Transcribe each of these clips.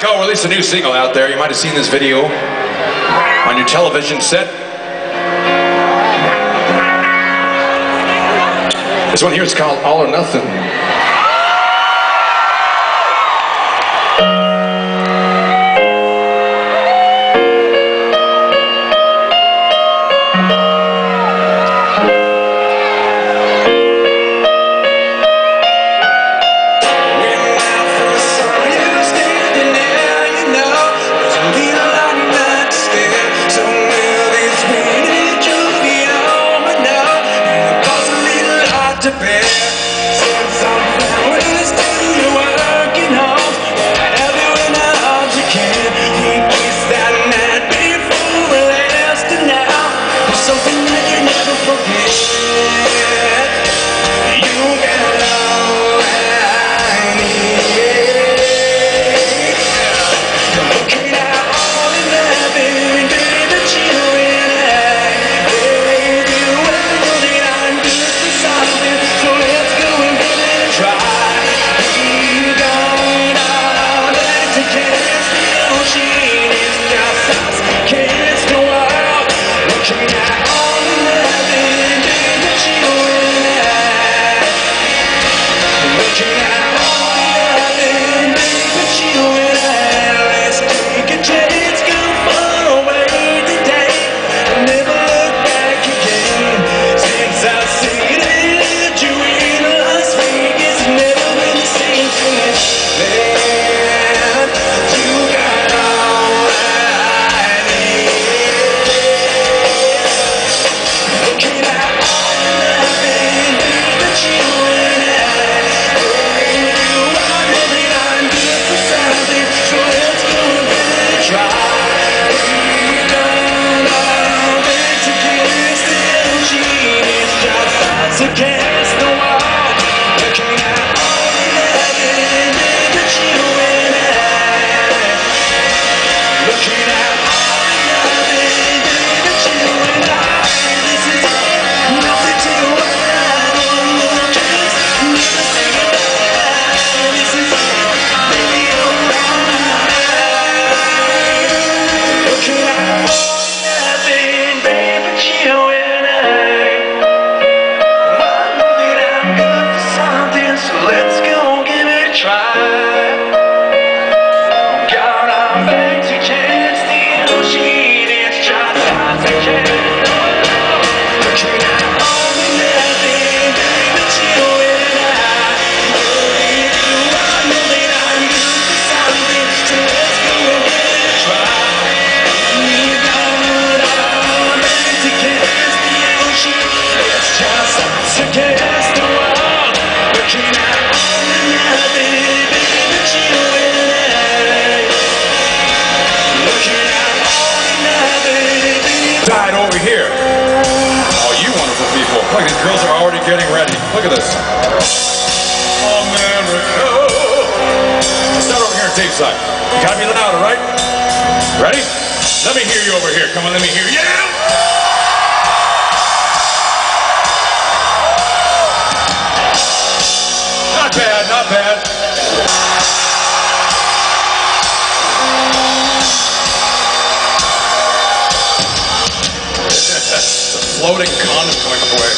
Blackout released a new single out there. You might have seen this video on your television set. This one here is called All or Nothing. like his girls are already getting ready. Look at this. America. Start over here on tape side. You gotta be louder, right? Ready? Let me hear you over here. Come on, let me hear you. Yeah! Not bad, not bad. floating condom going away,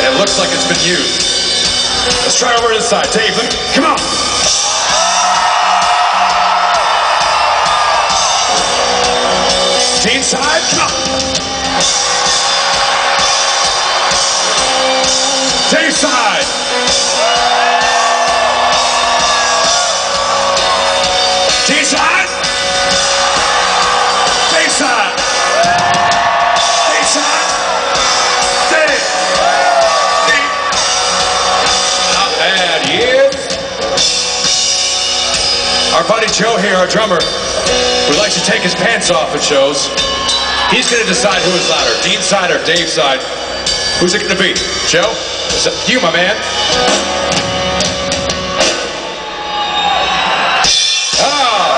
and it looks like it's been used. Let's try over inside. Dave, me, come on! Gene side, come on! Dave side! Joe here, our drummer, who likes to take his pants off at shows, he's going to decide who is louder, Dean side or Dave's side. Who's it going to be? Joe? It's up to you, my man? Ah,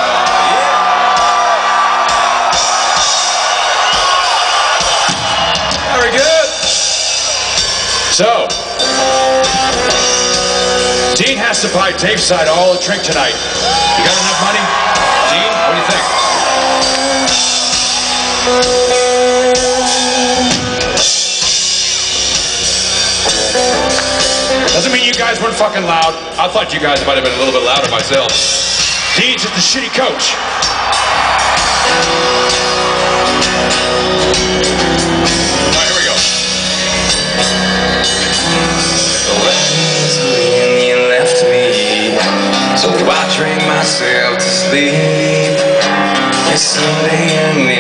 Very good. So, Massify Tape Side all the drink tonight. You got enough money? Gene, what do you think? Doesn't mean you guys weren't fucking loud. I thought you guys might have been a little bit louder myself. Dean's just a shitty coach. All right, here we go. Drank myself